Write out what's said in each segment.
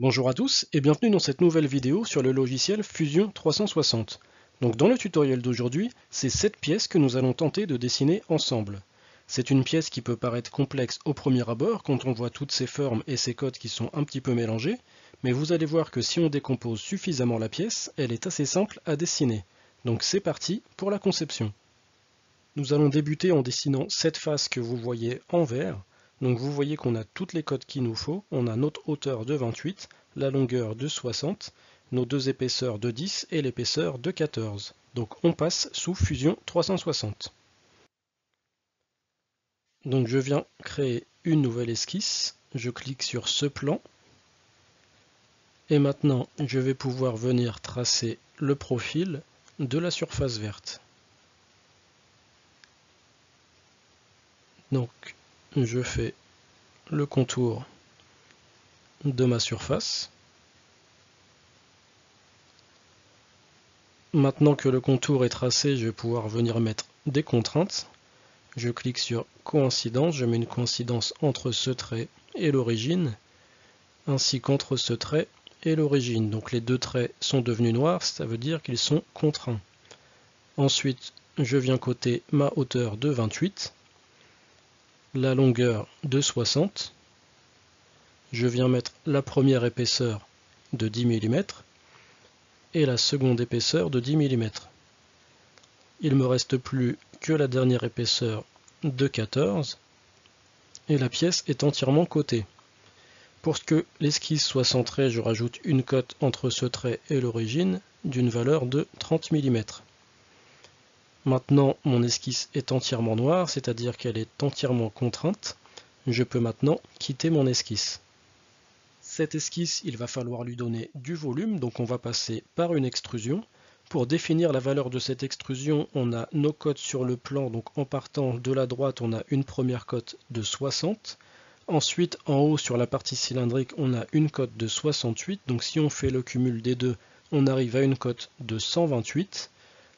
Bonjour à tous et bienvenue dans cette nouvelle vidéo sur le logiciel Fusion 360. Donc dans le tutoriel d'aujourd'hui, c'est cette pièce que nous allons tenter de dessiner ensemble. C'est une pièce qui peut paraître complexe au premier abord quand on voit toutes ces formes et ces codes qui sont un petit peu mélangés, mais vous allez voir que si on décompose suffisamment la pièce, elle est assez simple à dessiner. Donc c'est parti pour la conception. Nous allons débuter en dessinant cette face que vous voyez en vert, donc vous voyez qu'on a toutes les codes qu'il nous faut. On a notre hauteur de 28, la longueur de 60, nos deux épaisseurs de 10 et l'épaisseur de 14. Donc on passe sous Fusion 360. Donc je viens créer une nouvelle esquisse. Je clique sur ce plan. Et maintenant, je vais pouvoir venir tracer le profil de la surface verte. Donc je fais le contour de ma surface. Maintenant que le contour est tracé, je vais pouvoir venir mettre des contraintes. Je clique sur coïncidence, je mets une coïncidence entre ce trait et l'origine, ainsi qu'entre ce trait et l'origine. Donc les deux traits sont devenus noirs, ça veut dire qu'ils sont contraints. Ensuite, je viens coter ma hauteur de 28 la longueur de 60. Je viens mettre la première épaisseur de 10 mm et la seconde épaisseur de 10 mm. Il me reste plus que la dernière épaisseur de 14 et la pièce est entièrement cotée. Pour que l'esquisse soit centrée, je rajoute une cote entre ce trait et l'origine d'une valeur de 30 mm. Maintenant, mon esquisse est entièrement noire, c'est-à-dire qu'elle est entièrement contrainte. Je peux maintenant quitter mon esquisse. Cette esquisse, il va falloir lui donner du volume, donc on va passer par une extrusion. Pour définir la valeur de cette extrusion, on a nos cotes sur le plan, donc en partant de la droite, on a une première cote de 60. Ensuite, en haut, sur la partie cylindrique, on a une cote de 68. Donc si on fait le cumul des deux, on arrive à une cote de 128.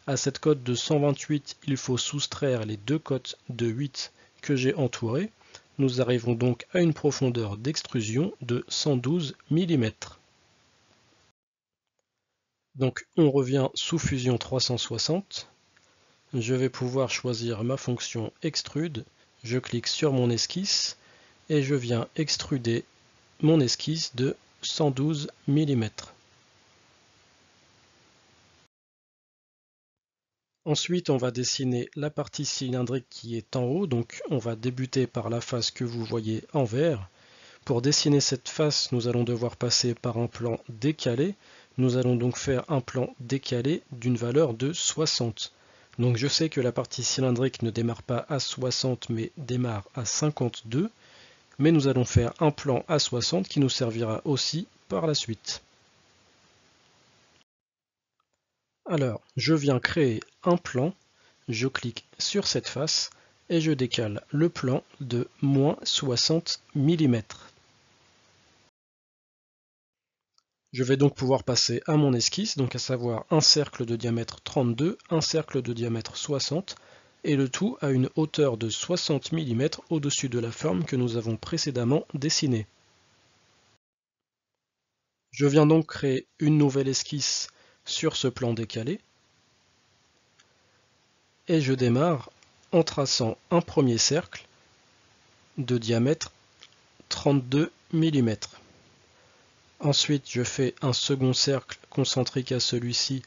À cette cote de 128, il faut soustraire les deux cotes de 8 que j'ai entourées. Nous arrivons donc à une profondeur d'extrusion de 112 mm. Donc on revient sous Fusion 360. Je vais pouvoir choisir ma fonction extrude. Je clique sur mon esquisse et je viens extruder mon esquisse de 112 mm. Ensuite, on va dessiner la partie cylindrique qui est en haut. Donc, on va débuter par la face que vous voyez en vert. Pour dessiner cette face, nous allons devoir passer par un plan décalé. Nous allons donc faire un plan décalé d'une valeur de 60. Donc je sais que la partie cylindrique ne démarre pas à 60 mais démarre à 52. Mais nous allons faire un plan à 60 qui nous servira aussi par la suite. Alors, je viens créer un plan, je clique sur cette face et je décale le plan de moins 60 mm. Je vais donc pouvoir passer à mon esquisse, donc à savoir un cercle de diamètre 32, un cercle de diamètre 60, et le tout à une hauteur de 60 mm au-dessus de la forme que nous avons précédemment dessinée. Je viens donc créer une nouvelle esquisse sur ce plan décalé. Et je démarre en traçant un premier cercle de diamètre 32 mm. Ensuite, je fais un second cercle concentrique à celui-ci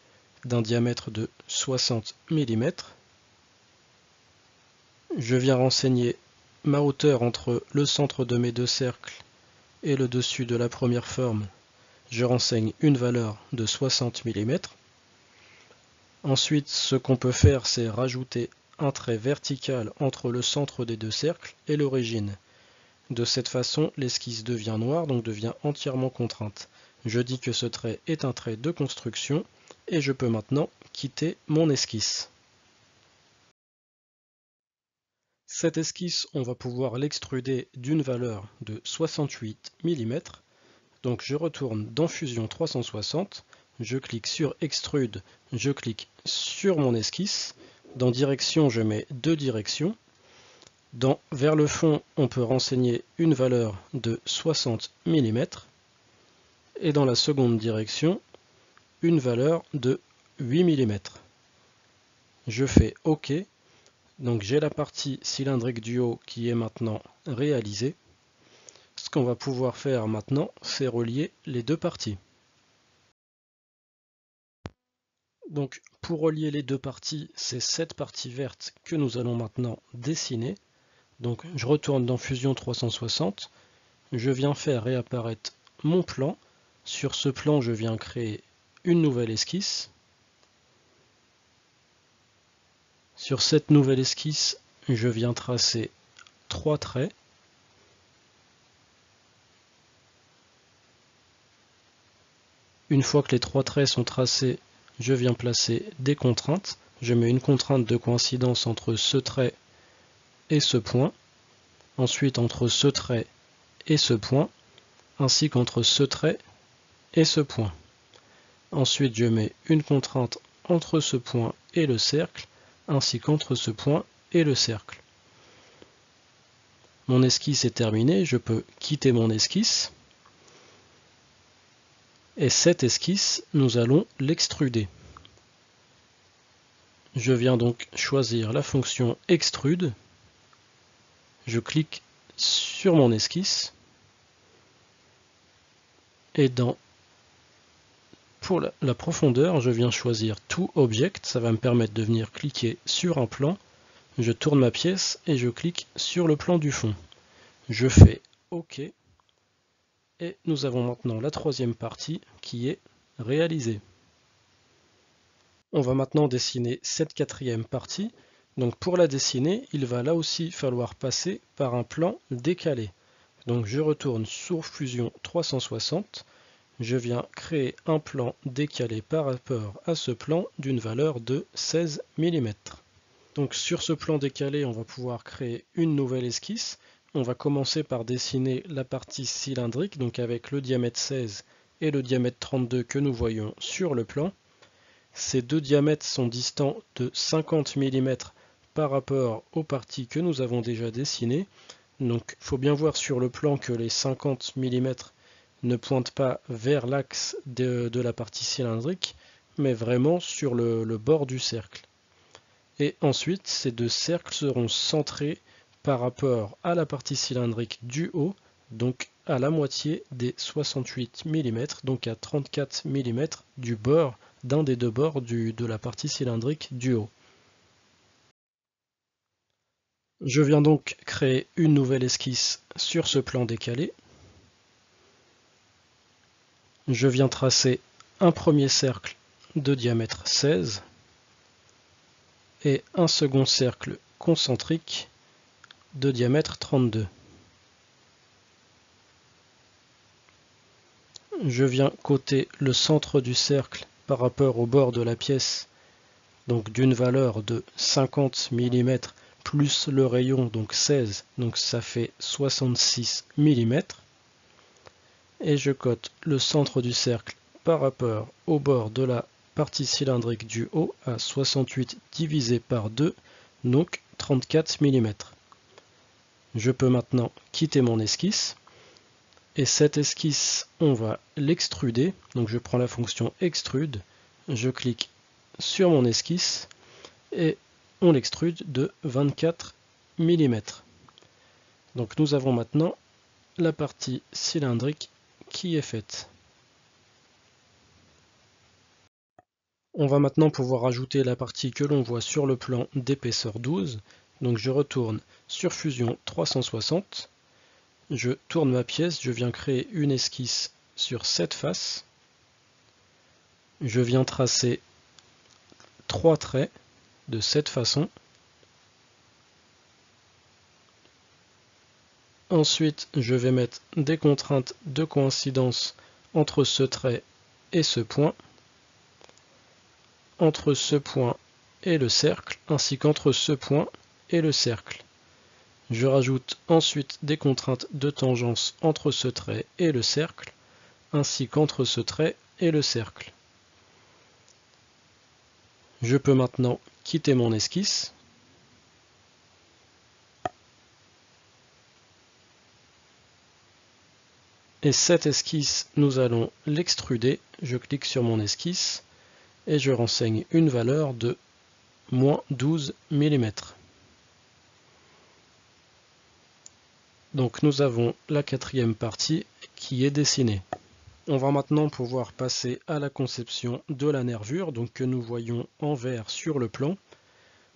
d'un diamètre de 60 mm. Je viens renseigner ma hauteur entre le centre de mes deux cercles et le dessus de la première forme je renseigne une valeur de 60 mm. Ensuite, ce qu'on peut faire, c'est rajouter un trait vertical entre le centre des deux cercles et l'origine. De cette façon, l'esquisse devient noire, donc devient entièrement contrainte. Je dis que ce trait est un trait de construction et je peux maintenant quitter mon esquisse. Cette esquisse, on va pouvoir l'extruder d'une valeur de 68 mm donc je retourne dans Fusion 360, je clique sur Extrude, je clique sur mon esquisse. Dans Direction, je mets deux directions. Dans Vers le fond, on peut renseigner une valeur de 60 mm. et dans la seconde direction, une valeur de 8 mm. Je fais OK. Donc j'ai la partie cylindrique du haut qui est maintenant réalisée. Ce qu'on va pouvoir faire maintenant, c'est relier les deux parties. Donc pour relier les deux parties, c'est cette partie verte que nous allons maintenant dessiner. Donc je retourne dans Fusion 360, je viens faire réapparaître mon plan. Sur ce plan, je viens créer une nouvelle esquisse. Sur cette nouvelle esquisse, je viens tracer trois traits. Une fois que les trois traits sont tracés, je viens placer des contraintes. Je mets une contrainte de coïncidence entre ce trait et ce point. Ensuite entre ce trait et ce point, ainsi qu'entre ce trait et ce point. Ensuite je mets une contrainte entre ce point et le cercle, ainsi qu'entre ce point et le cercle. Mon esquisse est terminée, je peux quitter mon esquisse. Et cette esquisse, nous allons l'extruder. Je viens donc choisir la fonction extrude. Je clique sur mon esquisse. Et dans pour la, profondeur, je viens choisir tout object. Ça va me permettre de venir cliquer sur un plan. Je tourne ma pièce et je clique sur le plan du fond. Je fais OK. Et nous avons maintenant la troisième partie qui est réalisée. On va maintenant dessiner cette quatrième partie. Donc pour la dessiner, il va là aussi falloir passer par un plan décalé. Donc je retourne sur Fusion 360. Je viens créer un plan décalé par rapport à ce plan d'une valeur de 16 mm. Donc sur ce plan décalé, on va pouvoir créer une nouvelle esquisse on va commencer par dessiner la partie cylindrique, donc avec le diamètre 16 et le diamètre 32 que nous voyons sur le plan. Ces deux diamètres sont distants de 50 mm par rapport aux parties que nous avons déjà dessinées. Donc il faut bien voir sur le plan que les 50 mm ne pointent pas vers l'axe de, la partie cylindrique, mais vraiment sur le, bord du cercle. Et ensuite, ces deux cercles seront centrés par rapport à la partie cylindrique du haut, donc à la moitié des 68 mm, donc à 34 mm du bord d'un des deux bords de la partie cylindrique du haut. Je viens donc créer une nouvelle esquisse sur ce plan décalé. Je viens tracer un premier cercle de diamètre 16 et un second cercle concentrique de diamètre 32. Je viens coter le centre du cercle par rapport au bord de la pièce, donc d'une valeur de 50 mm plus le rayon, donc 16, donc ça fait 66 mm. Et je cote le centre du cercle par rapport au bord de la partie cylindrique du haut à 68 divisé par 2, donc 34 mm je peux maintenant quitter mon esquisse. Et cette esquisse, on va l'extruder. Donc je prends la fonction extrude, je clique sur mon esquisse et on l'extrude de 24 mm. Donc nous avons maintenant la partie cylindrique qui est faite. On va maintenant pouvoir ajouter la partie que l'on voit sur le plan d'épaisseur 12. Donc je retourne sur Fusion 360, je tourne ma pièce, je viens créer une esquisse sur cette face, je viens tracer trois traits de cette façon. Ensuite, je vais mettre des contraintes de coïncidence entre ce trait et ce point, entre ce point et le cercle, ainsi qu'entre ce point le cercle. Je rajoute ensuite des contraintes de tangence entre ce trait et le cercle, ainsi qu'entre ce trait et le cercle. Je peux maintenant quitter mon esquisse. Et cette esquisse, nous allons l'extruder. Je clique sur mon esquisse et je renseigne une valeur de moins 12 mm. Donc nous avons la quatrième partie qui est dessinée. On va maintenant pouvoir passer à la conception de la nervure, donc que nous voyons en vert sur le plan.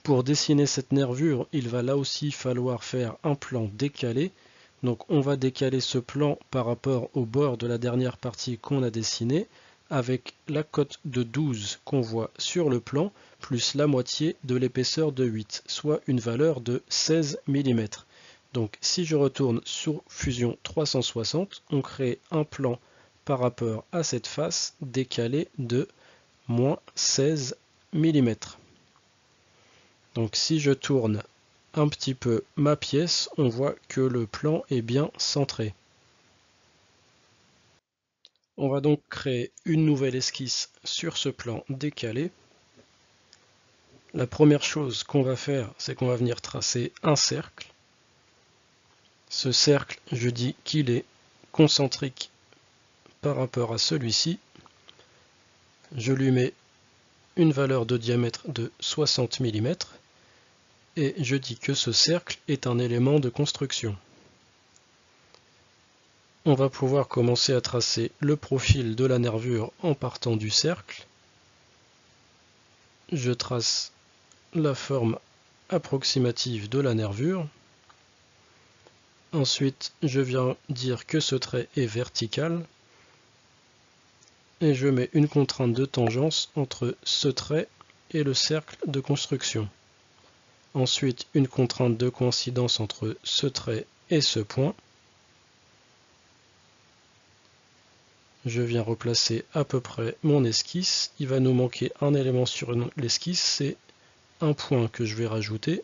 Pour dessiner cette nervure, il va là aussi falloir faire un plan décalé. Donc on va décaler ce plan par rapport au bord de la dernière partie qu'on a dessinée, avec la cote de 12 qu'on voit sur le plan, plus la moitié de l'épaisseur de 8, soit une valeur de 16 mm. Donc si je retourne sur Fusion 360, on crée un plan par rapport à cette face décalée de moins 16 mm. Donc si je tourne un petit peu ma pièce, on voit que le plan est bien centré. On va donc créer une nouvelle esquisse sur ce plan décalé. La première chose qu'on va faire, c'est qu'on va venir tracer un cercle. Ce cercle, je dis qu'il est concentrique par rapport à celui-ci, je lui mets une valeur de diamètre de 60 mm et je dis que ce cercle est un élément de construction. On va pouvoir commencer à tracer le profil de la nervure en partant du cercle. Je trace la forme approximative de la nervure. Ensuite, je viens dire que ce trait est vertical et je mets une contrainte de tangence entre ce trait et le cercle de construction. Ensuite, une contrainte de coïncidence entre ce trait et ce point. Je viens replacer à peu près mon esquisse. Il va nous manquer un élément sur l'esquisse, c'est un point que je vais rajouter.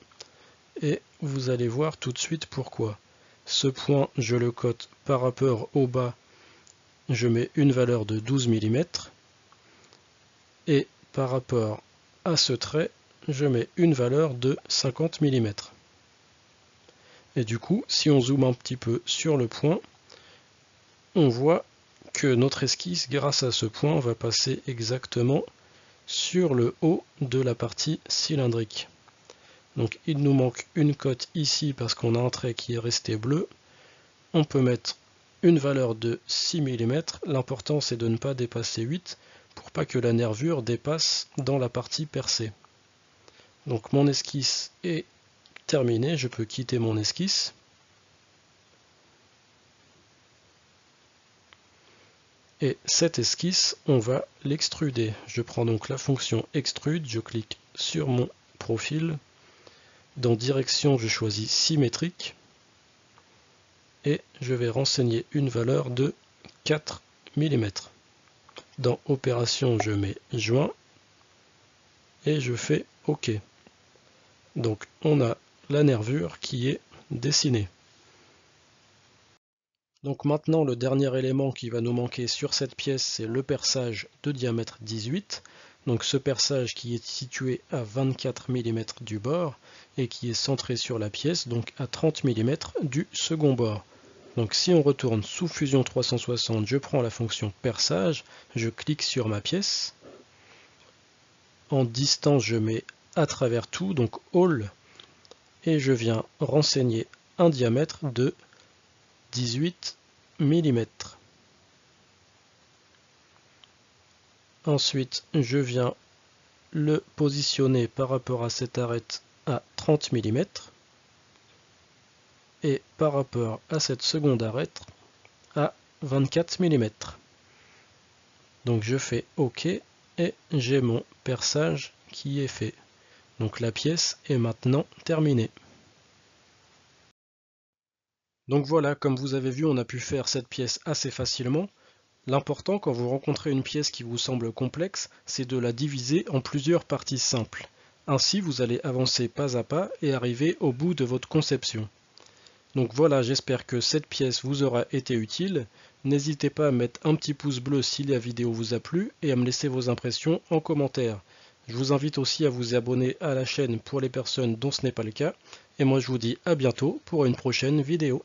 Et vous allez voir tout de suite pourquoi. Ce point, je le cote par rapport au bas je mets une valeur de 12 mm et par rapport à ce trait, je mets une valeur de 50 mm. Et du coup, si on zoome un petit peu sur le point, on voit que notre esquisse, grâce à ce point, va passer exactement sur le haut de la partie cylindrique. Donc il nous manque une cote ici parce qu'on a un trait qui est resté bleu. On peut mettre une valeur de 6 mm. L'important c'est de ne pas dépasser 8 pour pas que la nervure dépasse dans la partie percée. Donc mon esquisse est terminée, je peux quitter mon esquisse. Et cette esquisse, on va l'extruder. Je prends donc la fonction extrude, je clique sur mon profil. Dans direction, je choisis symétrique et je vais renseigner une valeur de 4 mm. Dans opération, je mets joint et je fais OK. Donc on a la nervure qui est dessinée. Donc maintenant le dernier élément qui va nous manquer sur cette pièce c'est le perçage de diamètre 18. Donc ce perçage qui est situé à 24 mm du bord et qui est centré sur la pièce, donc à 30 mm du second bord. Donc si on retourne sous Fusion 360, je prends la fonction perçage, je clique sur ma pièce. En distance, je mets à travers tout, donc all, et je viens renseigner un diamètre de 18 mm. Ensuite, je viens le positionner par rapport à cette arête à 30 mm et par rapport à cette seconde arête à 24 mm. Donc je fais OK et j'ai mon perçage qui est fait. Donc la pièce est maintenant terminée. Donc voilà, comme vous avez vu, on a pu faire cette pièce assez facilement. L'important quand vous rencontrez une pièce qui vous semble complexe, c'est de la diviser en plusieurs parties simples. Ainsi, vous allez avancer pas à pas et arriver au bout de votre conception. Donc voilà, j'espère que cette pièce vous aura été utile. N'hésitez pas à mettre un petit pouce bleu si la vidéo vous a plu et à me laisser vos impressions en commentaire. Je vous invite aussi à vous abonner à la chaîne pour les personnes dont ce n'est pas le cas. Et moi je vous dis à bientôt pour une prochaine vidéo.